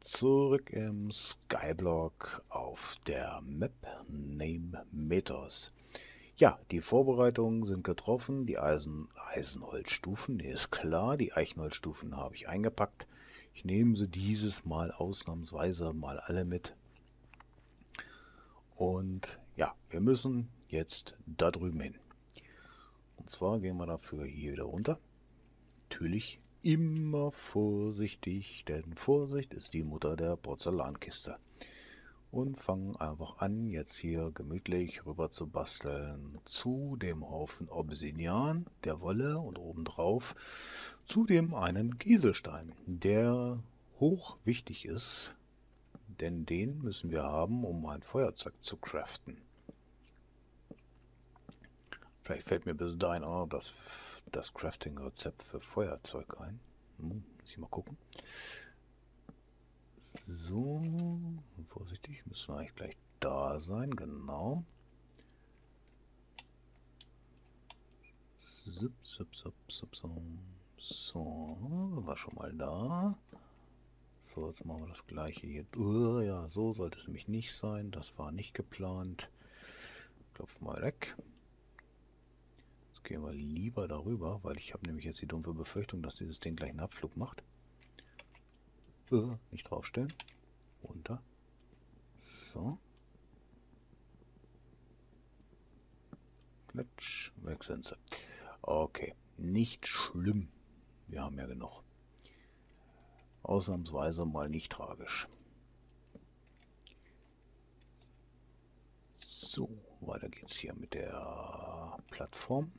zurück im Skyblock auf der Map Name Metos. Ja, die Vorbereitungen sind getroffen, die Eisen Eisenholzstufen, ist klar, die Eichenholzstufen habe ich eingepackt. Ich nehme sie dieses Mal ausnahmsweise mal alle mit. Und ja, wir müssen jetzt da drüben hin. Und zwar gehen wir dafür hier wieder runter. Natürlich Immer vorsichtig, denn Vorsicht ist die Mutter der Porzellankiste. Und fangen einfach an, jetzt hier gemütlich rüber zu basteln zu dem Haufen Obsidian, der Wolle und obendrauf zu dem einen Kieselstein, der hoch wichtig ist, denn den müssen wir haben, um ein Feuerzeug zu craften. Vielleicht fällt mir bis dahin auch das das Crafting-Rezept für Feuerzeug ein. Hm, muss ich mal gucken. So, vorsichtig, müssen wir eigentlich gleich da sein, genau. Zip, zip, zip, zip, zip. So, war schon mal da. So, jetzt machen wir das gleiche hier. Uh, ja, so sollte es nämlich nicht sein. Das war nicht geplant. Klopf mal weg gehen wir lieber darüber, weil ich habe nämlich jetzt die dumpfe Befürchtung, dass dieses Ding gleich einen Abflug macht. Äh, nicht draufstellen. Runter. So. Klatsch. Weg sind sie. Okay. Nicht schlimm. Wir haben ja genug. Ausnahmsweise mal nicht tragisch. So, weiter geht's hier mit der Plattform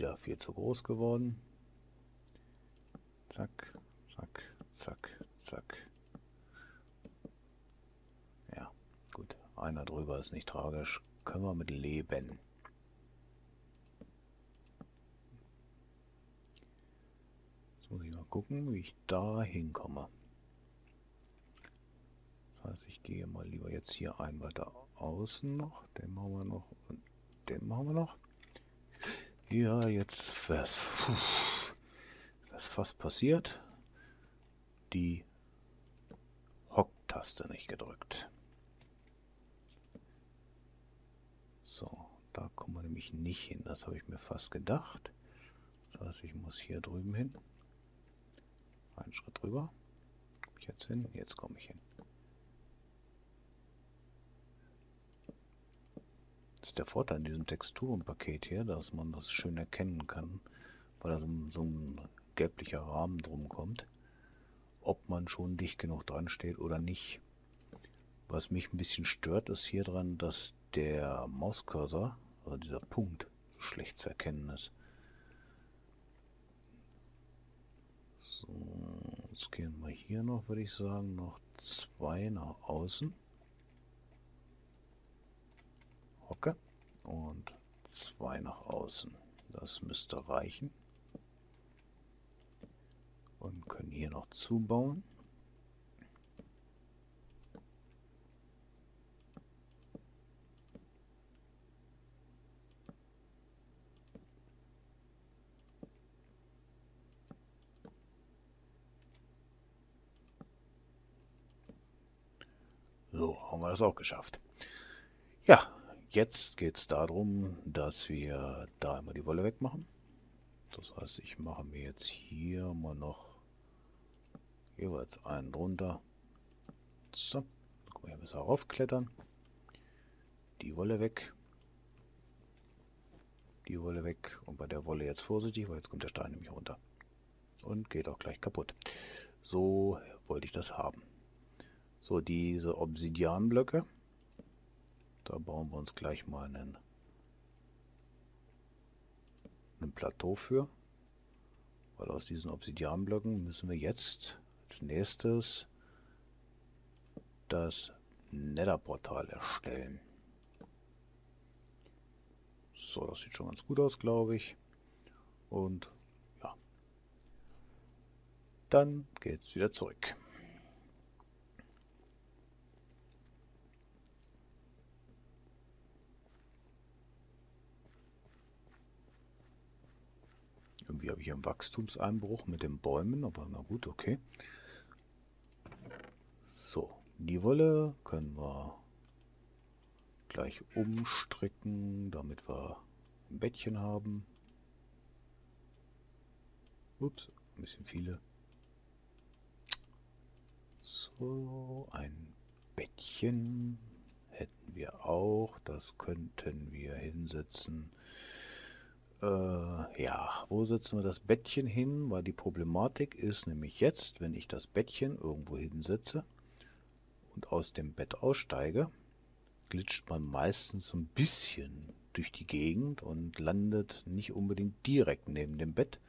wieder viel zu groß geworden. Zack, zack, zack, zack. Ja, gut. Einer drüber ist nicht tragisch. Können wir mit leben. Jetzt muss ich mal gucken, wie ich da hinkomme. Das heißt, ich gehe mal lieber jetzt hier ein weiter außen noch. Den machen wir noch und den machen wir noch. Ja, jetzt was, was fast passiert. Die Hock-Taste nicht gedrückt. So, da kommen wir nämlich nicht hin. Das habe ich mir fast gedacht. Das heißt, ich muss hier drüben hin. Einen Schritt drüber. Komme ich jetzt hin? Jetzt komme ich hin. Ist der Vorteil in diesem Texturenpaket hier, dass man das schön erkennen kann, weil da so, so ein gelblicher Rahmen drum kommt, ob man schon dicht genug dran steht oder nicht. Was mich ein bisschen stört, ist hier dran, dass der Mauscursor, also dieser Punkt, so schlecht zu erkennen ist. So, jetzt gehen wir hier noch, würde ich sagen, noch zwei nach außen. Hocke und zwei nach außen. Das müsste reichen. Und können hier noch zubauen. So, haben wir das auch geschafft. Ja, Jetzt geht es darum, dass wir da immer die Wolle wegmachen. Das heißt, ich mache mir jetzt hier mal noch jeweils einen drunter. So, dann können wir besser raufklettern. Die Wolle weg. Die Wolle weg. Und bei der Wolle jetzt vorsichtig, weil jetzt kommt der Stein nämlich runter. Und geht auch gleich kaputt. So wollte ich das haben. So, diese Obsidianblöcke. Da bauen wir uns gleich mal einen, einen Plateau für. Weil aus diesen Obsidianblöcken müssen wir jetzt als nächstes das Netherportal erstellen. So, das sieht schon ganz gut aus, glaube ich. Und ja, dann geht es wieder zurück. Irgendwie habe ich einen Wachstumseinbruch mit den Bäumen, aber na gut, okay. Die Wolle können wir gleich umstricken, damit wir ein Bettchen haben. Ups, ein bisschen viele. So, ein Bettchen hätten wir auch. Das könnten wir hinsetzen. Äh, ja, wo setzen wir das Bettchen hin? Weil die Problematik ist nämlich jetzt, wenn ich das Bettchen irgendwo hinsetze und aus dem Bett aussteige, glitscht man meistens so ein bisschen durch die Gegend und landet nicht unbedingt direkt neben dem Bett.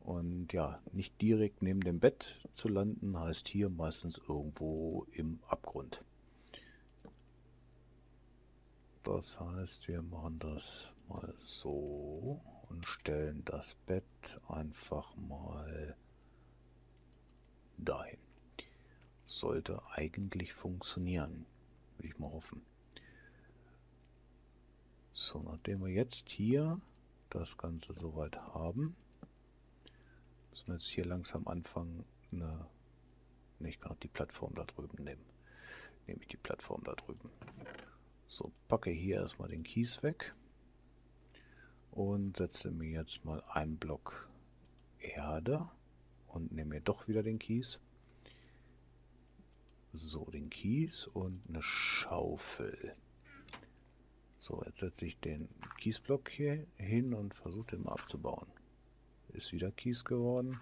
Und ja, nicht direkt neben dem Bett zu landen, heißt hier meistens irgendwo im Abgrund. Das heißt, wir machen das mal so und stellen das Bett einfach mal dahin. Sollte eigentlich funktionieren, würde ich mal hoffen. So, nachdem wir jetzt hier das Ganze soweit haben, müssen wir jetzt hier langsam anfangen, eine, nicht gerade die Plattform da drüben nehmen. Nehme ich die Plattform da drüben. So, packe hier erstmal den Kies weg und setze mir jetzt mal einen Block Erde und nehme mir doch wieder den Kies. So, den Kies und eine Schaufel. So, jetzt setze ich den Kiesblock hier hin und versuche den mal abzubauen. Ist wieder Kies geworden.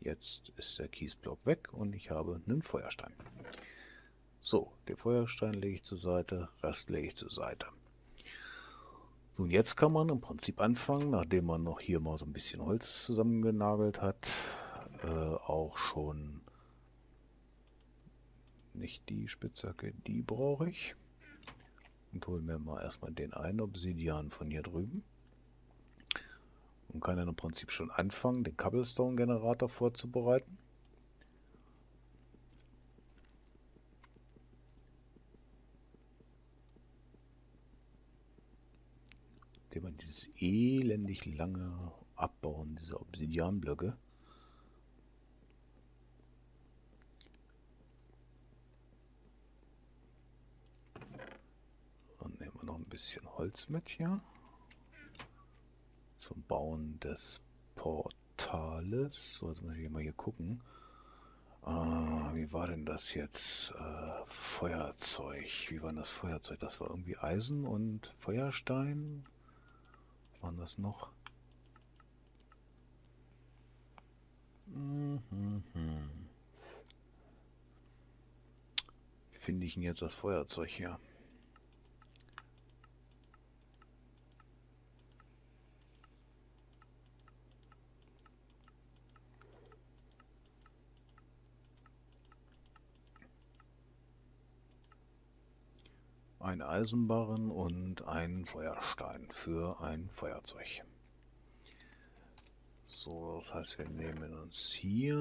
Jetzt ist der Kiesblock weg und ich habe einen Feuerstein. So, den Feuerstein lege ich zur Seite, Rest lege ich zur Seite. Nun, jetzt kann man im Prinzip anfangen, nachdem man noch hier mal so ein bisschen Holz zusammengenagelt hat, äh, auch schon nicht die Spitzhacke, die brauche ich. Und hole mir mal erstmal den einen Obsidian von hier drüben. Und kann dann im Prinzip schon anfangen, den Cobblestone-Generator vorzubereiten. indem man dieses elendig lange Abbauen dieser Obsidianblöcke und nehmen wir noch ein bisschen Holz mit hier zum Bauen des Portales. So, jetzt muss ich mal hier gucken. Ah, wie war denn das jetzt? Äh, Feuerzeug. Wie war das Feuerzeug? Das war irgendwie Eisen und Feuerstein waren das noch? Finde ich denn jetzt das Feuerzeug hier? Ein Eisenbarren und ein Feuerstein für ein Feuerzeug. So, das heißt, wir nehmen uns hier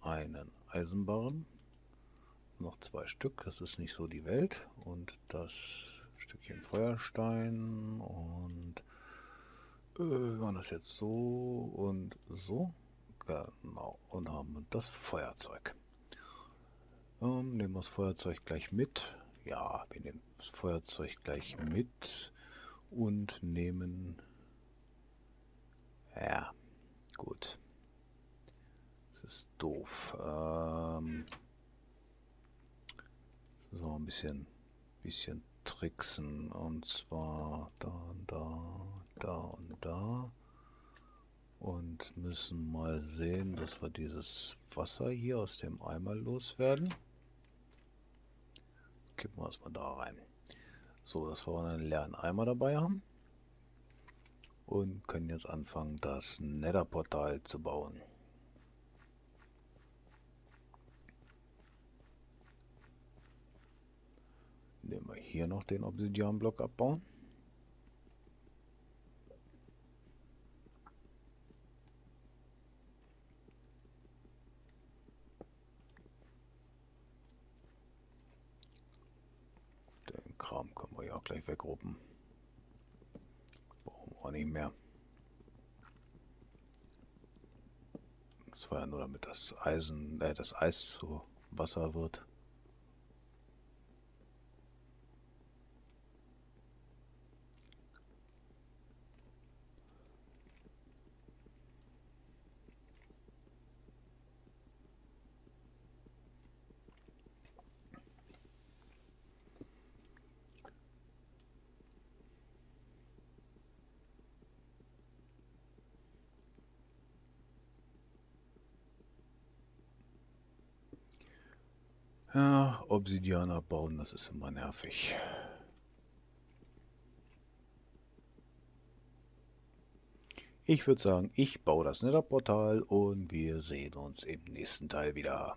einen Eisenbarren, noch zwei Stück, das ist nicht so die Welt, und das Stückchen Feuerstein und äh, waren das jetzt so und so, genau, und haben das Feuerzeug. Ähm, nehmen wir das Feuerzeug gleich mit ja, wir nehmen das Feuerzeug gleich mit und nehmen... Ja, gut. Das ist doof. Ähm, so ein bisschen, bisschen tricksen. Und zwar da und da, da und da. Und müssen mal sehen, dass wir dieses Wasser hier aus dem Eimer loswerden kippen wir erstmal da rein. So, dass wir einen leeren Eimer dabei haben. Und können jetzt anfangen, das Netherportal zu bauen. Nehmen wir hier noch den Obsidianblock abbauen. Kram können wir ja auch gleich wegruppen. Brauchen wir auch nicht mehr. Das war ja nur damit das Eisen, äh, das Eis zu Wasser wird. Ja, Obsidianer bauen, das ist immer nervig. Ich würde sagen, ich baue das Netherportal und wir sehen uns im nächsten Teil wieder.